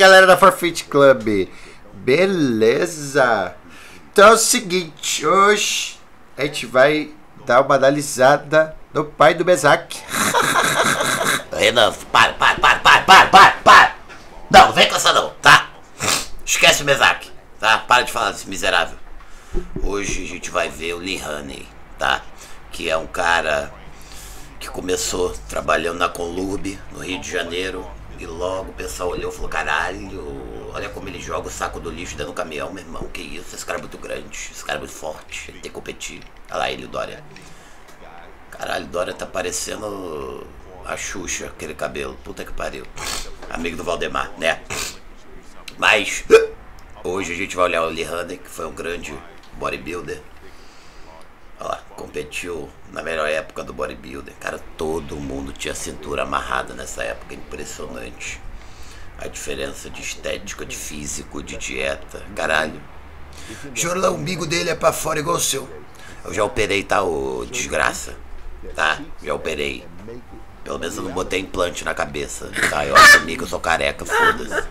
galera da Forfeit Club. Beleza? Então é o seguinte, hoje a gente vai dar uma analisada no pai do Bezak. Renan, para, para, para, para, para, para, para! Não, vem com essa não, tá? Esquece o Mesak, tá? Para de falar desse miserável. Hoje a gente vai ver o Lee Honey, tá? Que é um cara que começou trabalhando na Conlurb, no Rio de Janeiro, e logo o pessoal olhou e falou, caralho, olha como ele joga o saco do lixo dentro do caminhão, meu irmão, que isso, esse cara é muito grande, esse cara é muito forte, ele tem que competir. Olha lá ele, o Dória. Caralho, Dória tá parecendo a Xuxa, aquele cabelo. Puta que pariu. Amigo do Valdemar, né? Mas hoje a gente vai olhar o Lee Haney, que foi um grande bodybuilder. Olha competiu na melhor época do bodybuilder. Cara, todo mundo tinha cintura amarrada nessa época. Impressionante. A diferença de estética, de físico, de dieta. Caralho. Jorla, o umbigo dele é pra fora igual o seu. Eu já operei, tá, ô desgraça? Tá? Já operei. Pelo menos eu não botei implante na cabeça, tá? Eu assumi que eu sou careca, foda-se.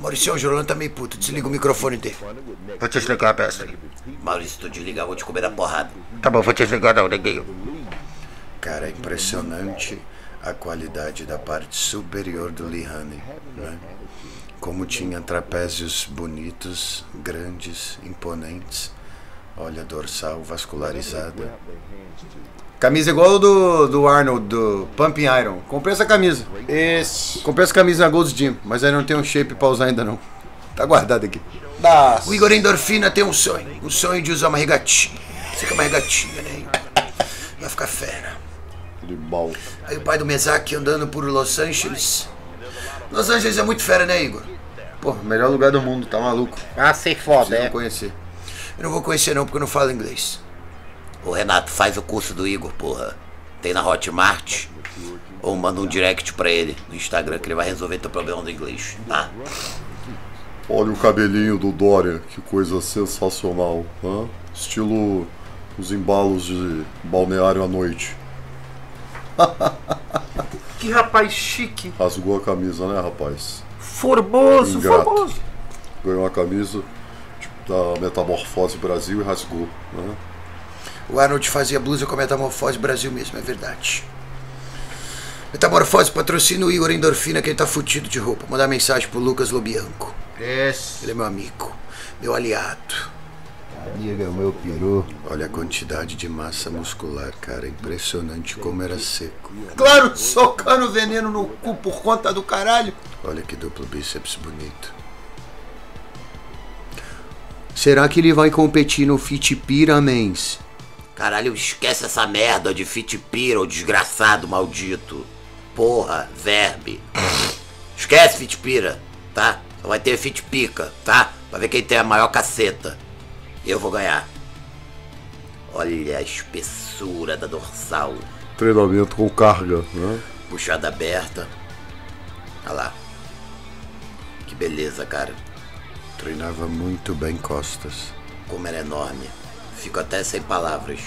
Maurício, o Jorlan tá meio puto. Desliga o microfone dele. Vou te explicar a peça. Maurício, se tu desligar, eu vou te comer a porrada. Tá bom, vou te explicar não, neguinho. Cara, é impressionante a qualidade da parte superior do Lee Honey, né? Como tinha trapézios bonitos, grandes, imponentes. Olha, dorsal vascularizada. Camisa igual do, do Arnold, do Pumping Iron. Comprei essa camisa. Isso. Comprei essa camisa na Gold's Gym, mas aí não tem um shape pra usar ainda não. Tá guardado aqui. Das. O Igor Endorfina tem um sonho. Um sonho de usar uma regatinha. Você quer uma regatinha, né? Igor? Vai ficar fera. De bom. Aí o pai do Mesak andando por Los Angeles. Los Angeles é muito fera, né, Igor? Pô, melhor lugar do mundo, tá maluco? Ah, sei foda, Preciso é. conhecer. Eu não vou conhecer não, porque eu não falo inglês. Ô Renato, faz o curso do Igor, porra. Tem na Hotmart. Ou manda um direct pra ele no Instagram que ele vai resolver teu problema do inglês, tá? Olha o cabelinho do Dória, que coisa sensacional. Né? Estilo os embalos de balneário à noite. Que rapaz chique, Rasgou a camisa, né, rapaz? formoso, Ingrato. formoso. Ganhou a camisa da Metamorfose Brasil e rasgou. Né? O Arnold fazia blusa com a Metamorfose Brasil mesmo, é verdade. Metamorfose patrocina o Igor Endorfina, que ele tá fudido de roupa. Mandar mensagem pro Lucas Lobianco. Esse. Ele é meu amigo, meu aliado. Diga meu peru. Olha a quantidade de massa muscular, cara. Impressionante como era seco. Claro, socando veneno no cu por conta do caralho. Olha que duplo bíceps bonito. Será que ele vai competir no Fit Pyramens? Caralho, esquece essa merda de fit pira, ô desgraçado maldito. Porra, verbe. Esquece fit pira, tá? Só vai ter fit pica, tá? Pra ver quem tem a maior caceta. Eu vou ganhar. Olha a espessura da dorsal. Treinamento com carga, né? Puxada aberta. Olha lá. Que beleza, cara. Treinava muito bem costas. Como ela é enorme. Fico até sem palavras.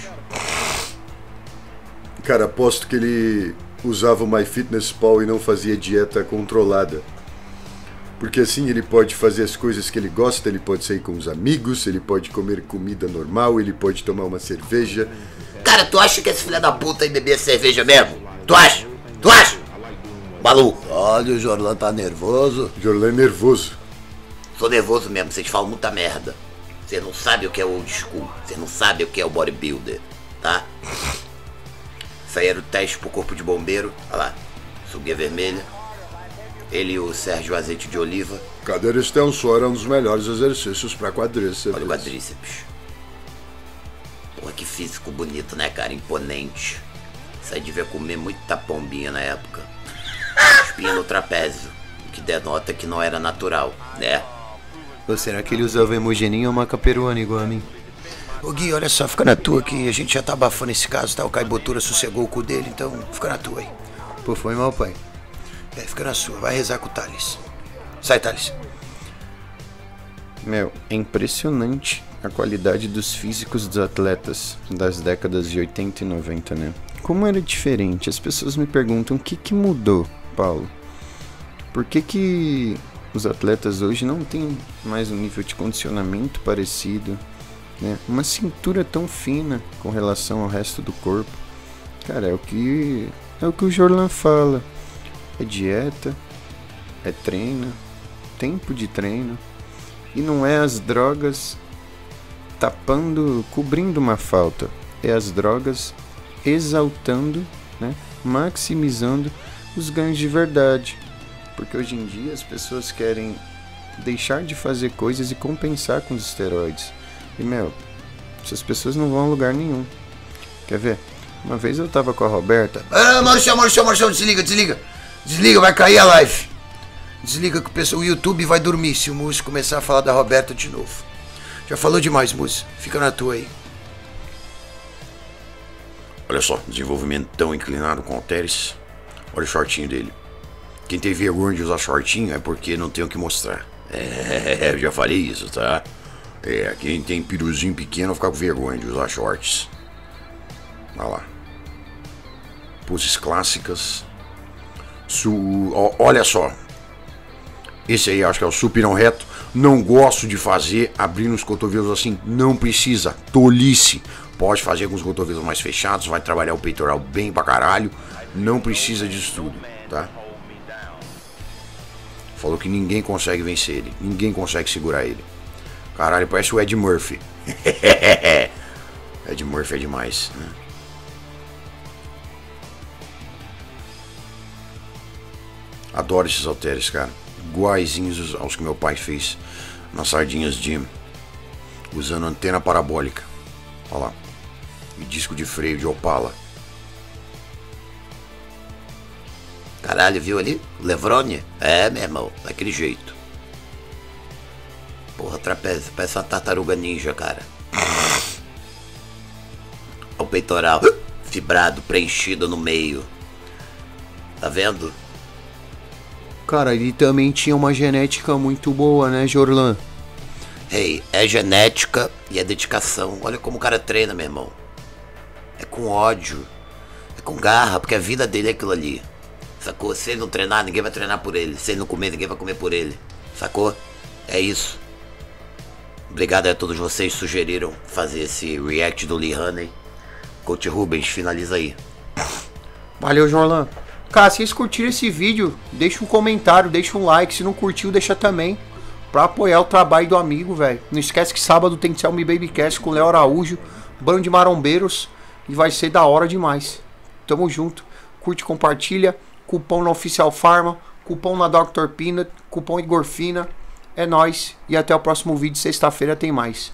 Cara, aposto que ele usava o MyFitnessPal e não fazia dieta controlada. Porque assim ele pode fazer as coisas que ele gosta, ele pode sair com os amigos, ele pode comer comida normal, ele pode tomar uma cerveja. Cara, tu acha que esse filho da puta aí bebia cerveja mesmo? Tu acha? Tu acha? Maluco. Olha, o Jorlan tá nervoso. Jorlan é nervoso. Sou nervoso mesmo, vocês falam muita merda. Você não sabe o que é o old school. Você não sabe o que é o bodybuilder, tá? Isso aí era o teste pro corpo de bombeiro. Olha lá. Subia vermelha. Ele e o Sérgio Azeite de Oliva. Cadeira extensora é um dos melhores exercícios para quadríceps. Olha o quadríceps. Porra, que físico bonito, né, cara? Imponente. Isso aí devia comer muita pombinha na época. Espinha no trapézio. O que denota que não era natural, né? Ou será que ele usava hemogeninha ou maca peruana igual a mim? Ô Gui, olha só, fica na tua que a gente já tá abafando esse caso, tá? O Caibotura sossegou o cu dele, então fica na tua aí. Pô, foi mal, pai. É, fica na sua, vai rezar com o Thales. Sai, Thales. Meu, é impressionante a qualidade dos físicos dos atletas das décadas de 80 e 90, né? Como era diferente? As pessoas me perguntam o que, que mudou, Paulo. Por que, que os atletas hoje não têm mais um nível de condicionamento parecido, né? Uma cintura tão fina com relação ao resto do corpo. Cara, é o que é o que o Jorlan fala. É dieta, é treino, tempo de treino e não é as drogas tapando, cobrindo uma falta. É as drogas exaltando, né? maximizando os ganhos de verdade. Porque hoje em dia as pessoas querem deixar de fazer coisas e compensar com os esteroides. E meu, essas pessoas não vão a lugar nenhum. Quer ver? Uma vez eu tava com a Roberta. Ah, Marcião, Marcião, Marcião, desliga, desliga. Desliga, vai cair a live. Desliga que o, YouTube vai dormir se o Múcio começar a falar da Roberta de novo. Já falou demais, Múcio. Fica na tua aí. Olha só, desenvolvimento tão inclinado com o Teres. Olha o shortinho dele. Quem tem vergonha de usar shortinho é porque não tem o que mostrar. É, já falei isso, tá? É, quem tem piruzinho pequeno fica com vergonha de usar shorts. Olha lá. Poses clássicas. Su olha só. Esse aí acho que é o supinão reto. Não gosto de fazer abrindo os cotovelos assim. Não precisa. Tolice. Pode fazer com os cotovelos mais fechados. Vai trabalhar o peitoral bem pra caralho. Não precisa disso tudo, tá? Falou que ninguém consegue vencer ele. Ninguém consegue segurar ele. Caralho, parece o Ed Murphy. Ed Murphy é demais, né? Adoro esses halteres, cara. Iguaizinhos aos que meu pai fez nas sardinhas Jim. Usando antena parabólica. Olha lá. E disco de freio de Opala. Caralho, viu ali? Levrone? É, meu irmão, daquele jeito. Porra, trapézio, parece uma tartaruga ninja, cara. O peitoral fibrado, preenchido no meio. Tá vendo? Cara, ele também tinha uma genética muito boa, né, Jorlan? Ei, é genética e é dedicação. Olha como o cara treina, meu irmão. É com ódio. É com garra, porque a vida dele é aquilo ali. Sacou? Se ele não treinar, ninguém vai treinar por ele. Se ele não comer, ninguém vai comer por ele. Sacou? É isso. Obrigado a todos vocês que sugeriram fazer esse react do Lee Honey. Coach Rubens, finaliza aí. Valeu, Jorlan. Cara, se vocês curtiram esse vídeo, deixa um comentário, deixa um like. Se não curtiu, deixa também. Pra apoiar o trabalho do amigo, velho. Não esquece que sábado tem que ser o Me Babycast com o Léo Araújo, bando de marombeiros. E vai ser da hora demais. Tamo junto. Curte, compartilha. Cupom na Oficial Pharma. Cupom na Dr. Peanut. Cupom Igorfina. É nóis. E até o próximo vídeo. Sexta-feira tem mais.